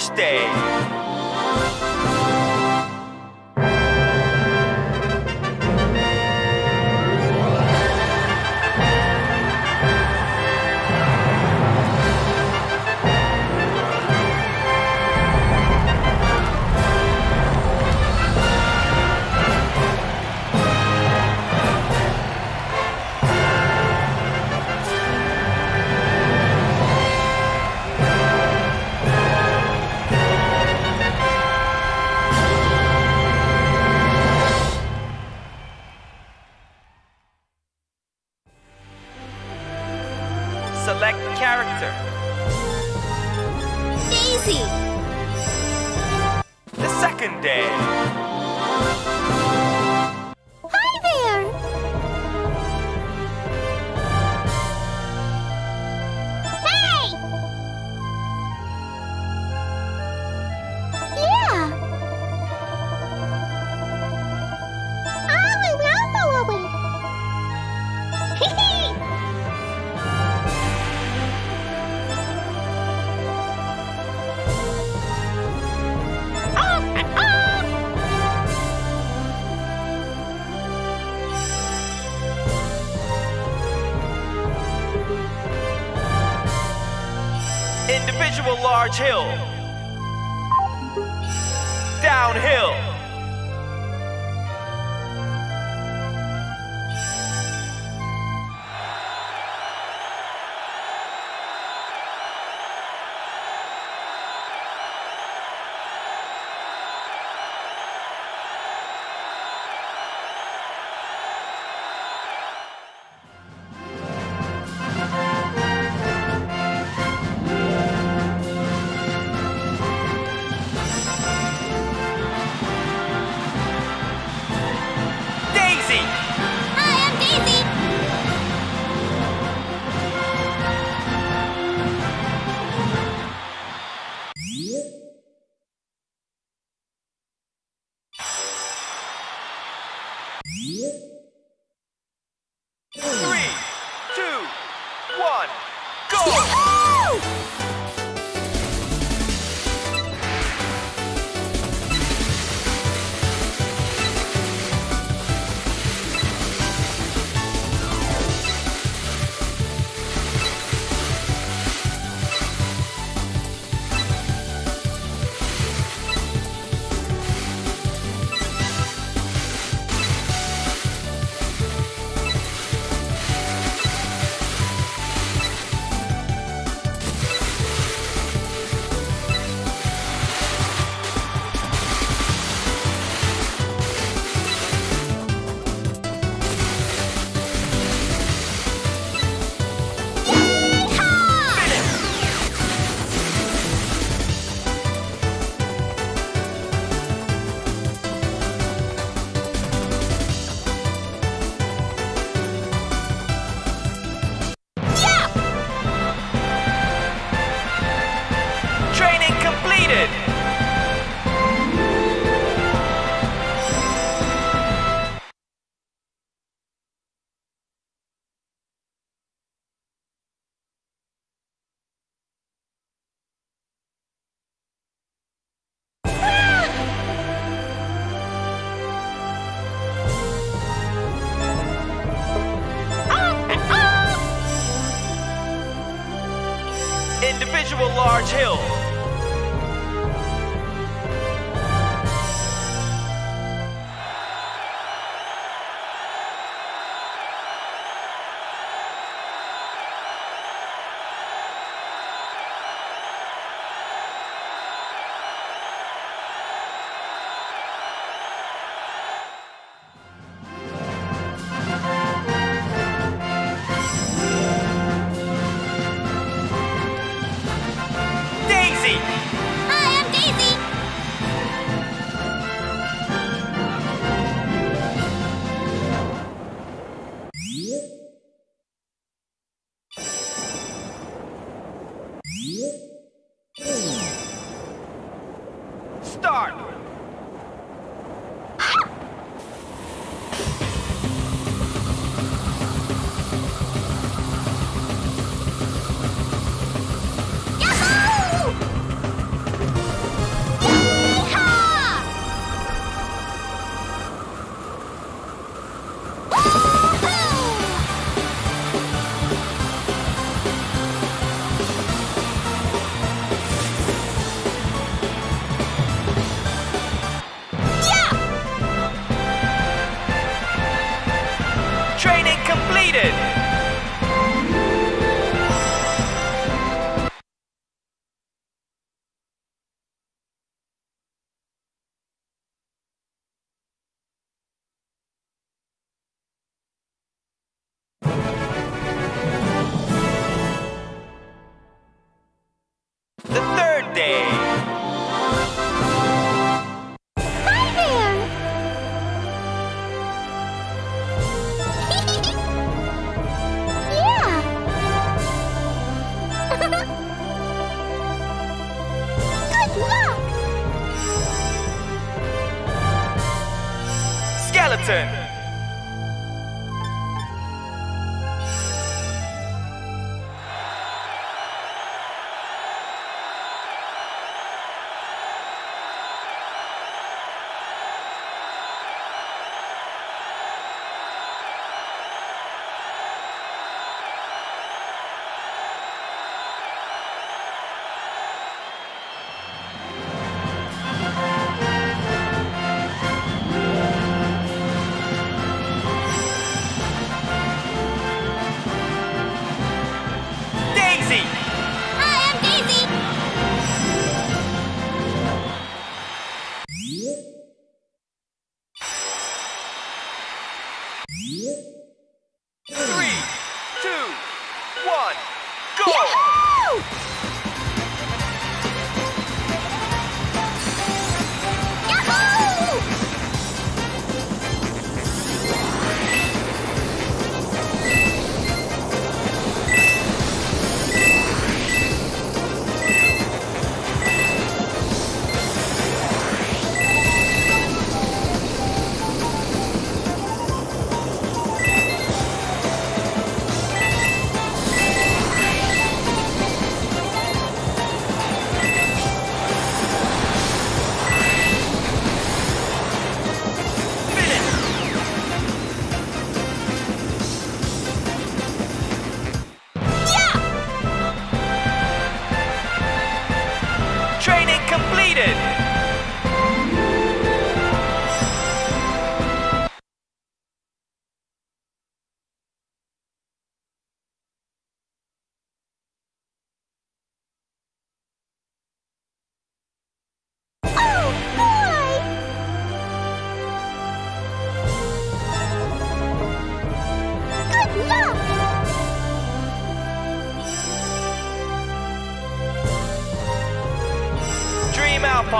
first large hill. Downhill.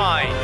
Dream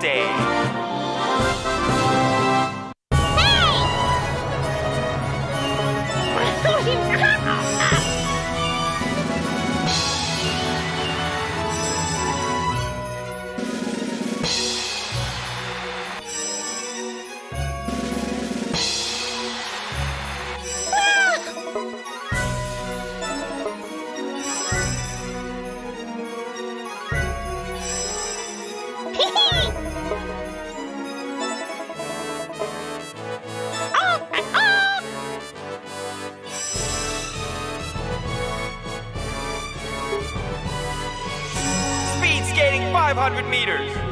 day. 500 meters.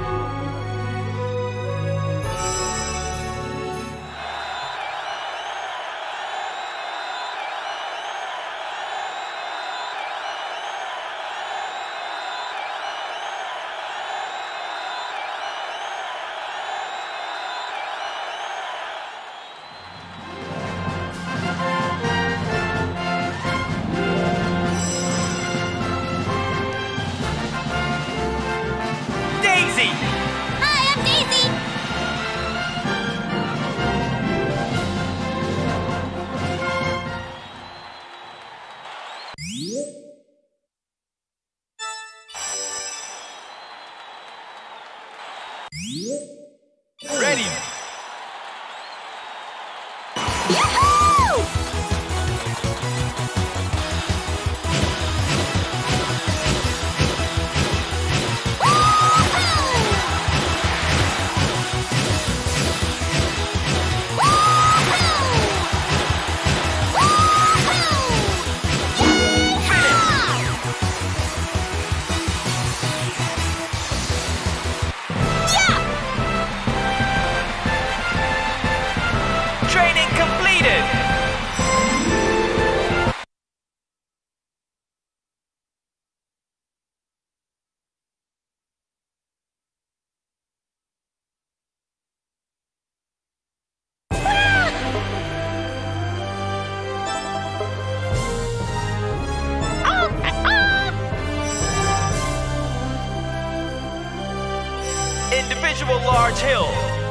Large hill.